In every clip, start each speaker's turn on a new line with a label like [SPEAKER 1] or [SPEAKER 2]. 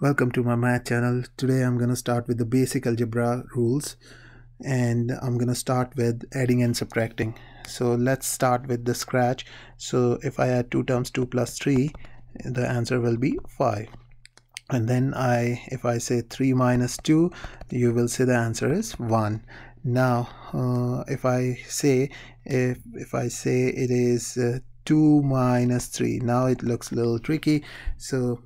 [SPEAKER 1] Welcome to my math channel. Today I'm going to start with the basic algebra rules and I'm going to start with adding and subtracting. So let's start with the scratch. So if I add two terms 2 plus 3 the answer will be 5 and then I if I say 3 minus 2 you will see the answer is 1 now uh, if I say if if I say it is uh, 2 minus 3 now it looks a little tricky so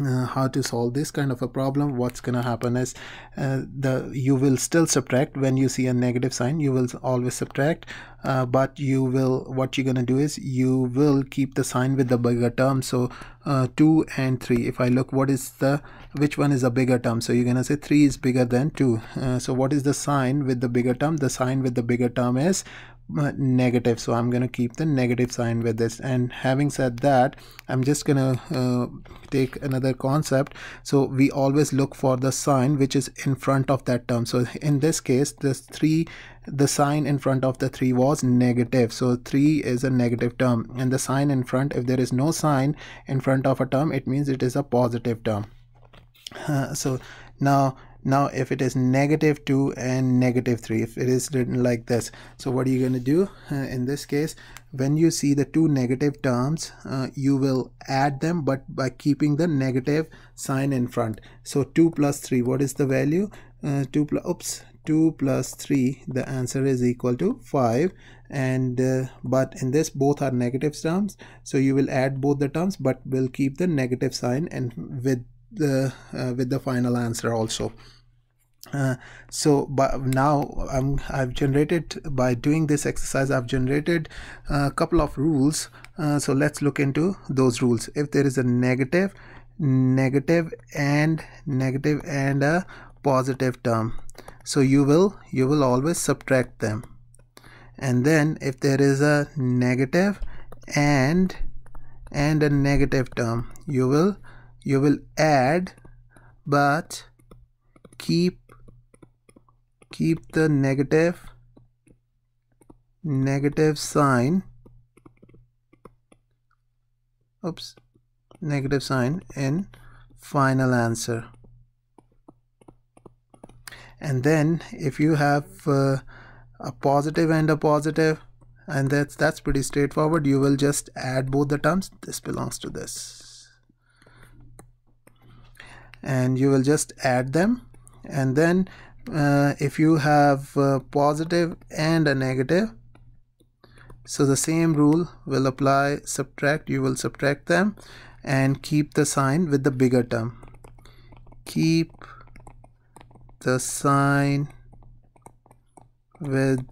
[SPEAKER 1] uh, how to solve this kind of a problem what's gonna happen is uh, the you will still subtract when you see a negative sign you will always subtract uh, but you will what you're gonna do is you will keep the sign with the bigger term. So uh, 2 and 3 if I look what is the which one is a bigger term? So you're gonna say 3 is bigger than 2 uh, so what is the sign with the bigger term? The sign with the bigger term is negative. So I'm gonna keep the negative sign with this. And having said that I'm just gonna uh, take another concept. So we always look for the sign which is in front of that term. So in this case this 3 the sign in front of the 3 was negative. So 3 is a negative term. And the sign in front if there is no sign in front of a term it means it is a positive term. Uh, so now now if it is negative 2 and negative 3 if it is written like this. So what are you going to do? Uh, in this case when you see the two negative terms uh, you will add them but by keeping the negative sign in front. So 2 plus 3 what is the value? Uh, 2 plus oops 2 plus 3 the answer is equal to 5 and uh, but in this both are negative terms. So you will add both the terms but will keep the negative sign and with the uh, with the final answer also uh, so but now I'm I've generated by doing this exercise I've generated a couple of rules. Uh, so let's look into those rules. If there is a negative negative and negative and a positive term. So you will you will always subtract them. And then if there is a negative and and a negative term you will you will add but keep keep the negative negative sign. Oops negative sign in final answer. And then if you have uh, a positive and a positive and that's that's pretty straightforward you will just add both the terms. This belongs to this. And you will just add them. And then uh, if you have a positive and a negative so the same rule will apply. Subtract you will subtract them and keep the sign with the bigger term. Keep the sign with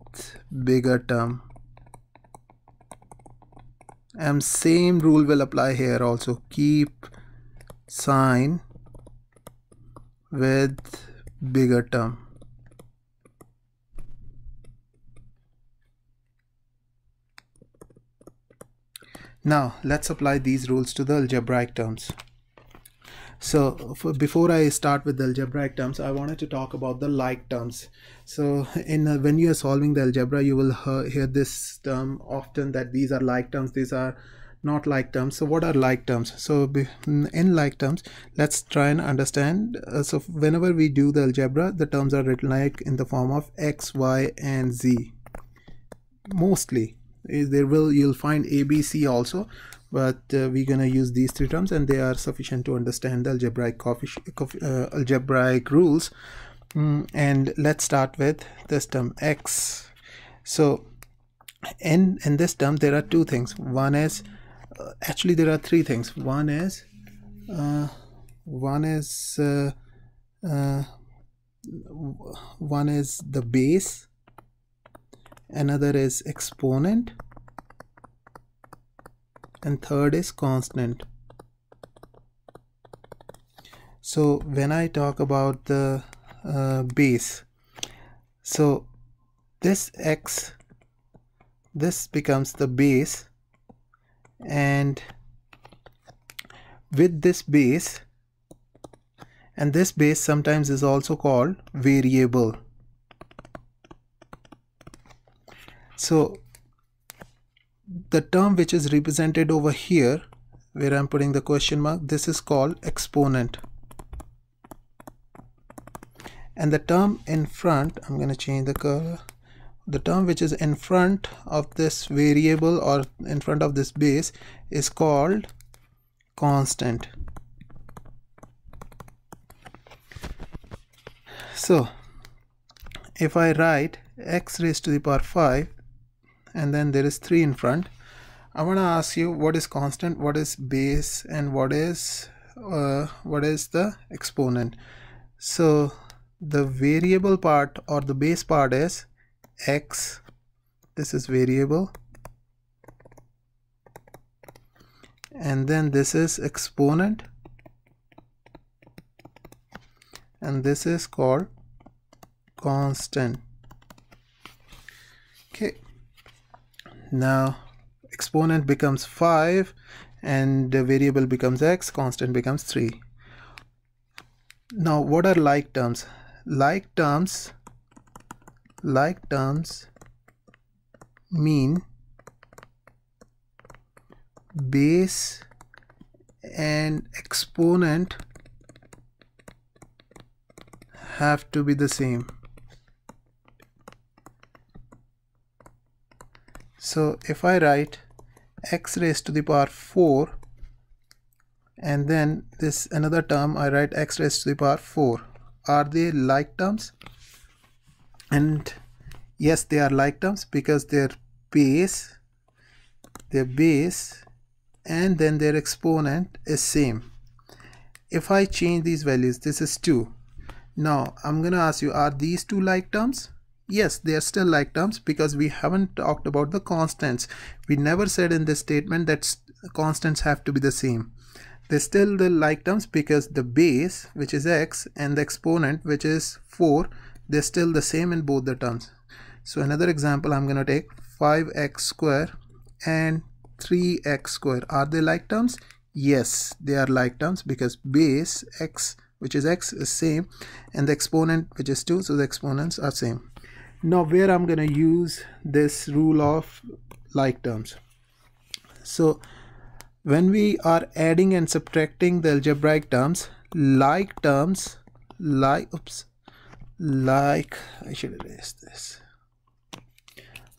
[SPEAKER 1] bigger term. And same rule will apply here also. Keep sign with bigger term Now let's apply these rules to the algebraic terms. So before I start with the algebraic terms, I wanted to talk about the like terms. So in uh, when you are solving the algebra, you will hear this term often that these are like terms. These are not like terms. So what are like terms? So in like terms, let's try and understand. Uh, so whenever we do the algebra, the terms are written like in the form of x, y, and z. Mostly there will you'll find ABC also but uh, we're gonna use these three terms and they are sufficient to understand the algebraic uh, algebraic rules. Mm, and let's start with this term x. So in in this term there are two things. One is uh, actually there are three things. One is uh, one is uh, uh, one is the base another is exponent and third is constant. So when I talk about the uh, base so this x this becomes the base and with this base and this base sometimes is also called variable so the term which is represented over here where I'm putting the question mark this is called exponent. And the term in front I'm going to change the color the term which is in front of this variable or in front of this base is called constant. So if I write x raised to the power 5 and then there is 3 in front. I want to ask you what is constant what is base and what is uh, what is the exponent? So the variable part or the base part is x. This is variable. And then this is exponent. And this is called constant now exponent becomes 5 and the variable becomes x constant becomes 3 now what are like terms? Like terms like terms mean base and exponent have to be the same so if I write x raised to the power 4 and then this another term I write x raised to the power 4 are they like terms? And yes they are like terms because their base their base and then their exponent is same. If I change these values this is 2 now I'm gonna ask you are these two like terms yes they are still like terms because we haven't talked about the constants. We never said in this statement that constants have to be the same. They're still the like terms because the base which is x and the exponent which is 4 they're still the same in both the terms. So another example I'm gonna take 5x square and 3x square. Are they like terms? Yes they are like terms because base x which is x is same and the exponent which is 2 so the exponents are same now where I'm gonna use this rule of like terms. So when we are adding and subtracting the algebraic terms like terms like oops like I should erase this.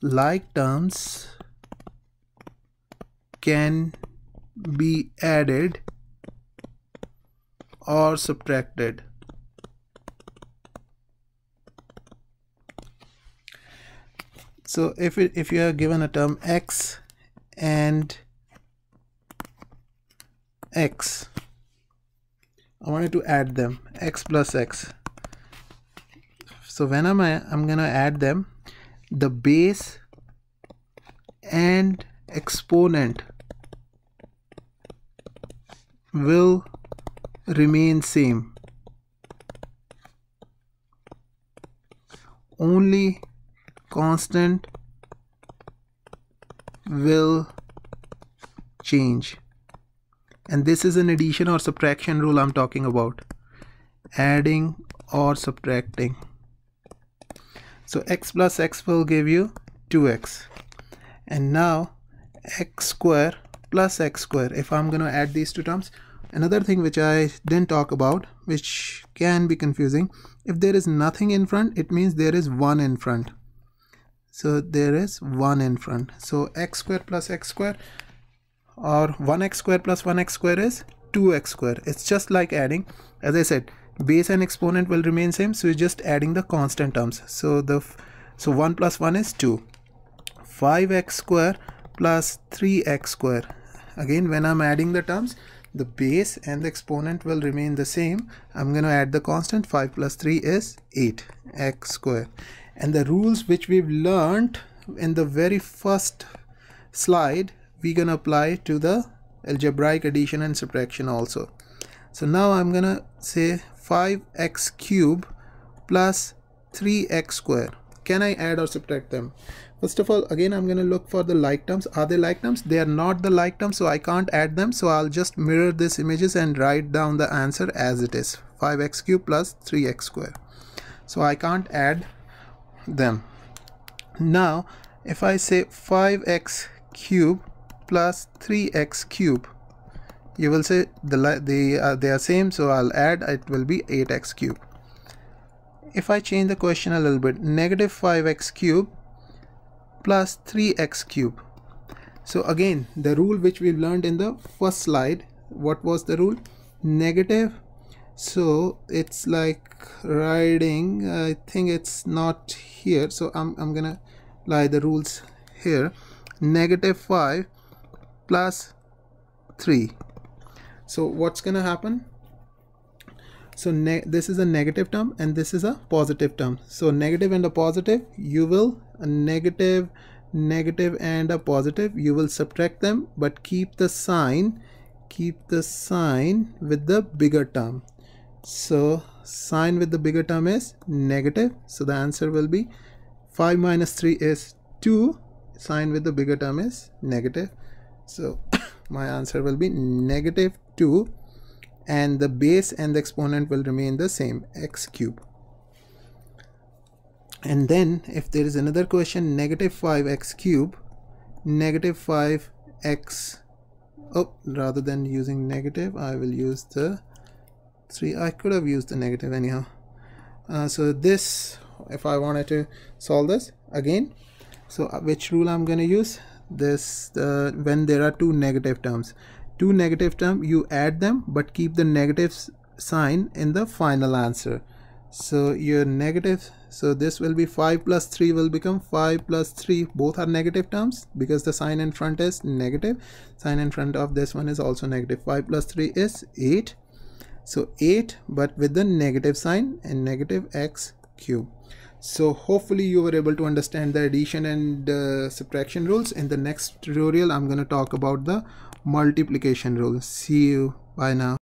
[SPEAKER 1] Like terms can be added or subtracted so if it, if you are given a term x and x I wanted to add them x plus x. So when am I I'm gonna add them? The base and exponent will remain same. Only constant will change. And this is an addition or subtraction rule I'm talking about. Adding or subtracting. So x plus x will give you 2x and now x square plus x square. If I'm gonna add these two terms another thing which I didn't talk about which can be confusing if there is nothing in front it means there is one in front so there is one in front. So x square plus x square or 1x square plus 1x square is 2x square it's just like adding as I said base and exponent will remain same so we're just adding the constant terms. So the so 1 plus 1 is 2 5x square plus 3x square again when I'm adding the terms the base and the exponent will remain the same. I'm going to add the constant. 5 plus 3 is 8 x square and the rules which we've learned in the very first slide we're gonna apply to the algebraic addition and subtraction also. So now I'm gonna say 5x cube plus 3x square. Can I add or subtract them? First of all again I'm gonna look for the like terms. Are they like terms? They are not the like terms so I can't add them. So I'll just mirror these images and write down the answer as it is. 5x cube plus 3x square. So I can't add them now if I say 5x cube plus 3x cube you will say the they uh, they are same so I'll add it will be 8x cube. If I change the question a little bit negative 5x cube plus 3x cube. So again the rule which we learned in the first slide what was the rule? Negative so it's like riding. I think it's not here. So I'm, I'm gonna apply the rules here. Negative 5 plus 3 so what's gonna happen? So this is a negative term and this is a positive term. So negative and a positive you will a negative negative and a positive you will subtract them but keep the sign keep the sign with the bigger term so sign with the bigger term is negative. So the answer will be 5 minus 3 is 2. Sign with the bigger term is negative. So my answer will be negative 2 and the base and the exponent will remain the same x cube. And then if there is another question negative 5x cube negative 5x oh rather than using negative I will use the 3 I could have used the negative anyhow. Uh, so this if I wanted to solve this again so uh, which rule I'm going to use? This uh, when there are two negative terms. Two negative term you add them but keep the negative sign in the final answer. So your negative so this will be 5 plus 3 will become 5 plus 3 both are negative terms because the sign in front is negative. Sign in front of this one is also negative. 5 plus 3 is 8 so 8 but with the negative sign and negative x cube. So hopefully you were able to understand the addition and uh, subtraction rules. In the next tutorial i'm going to talk about the multiplication rule. See you. Bye now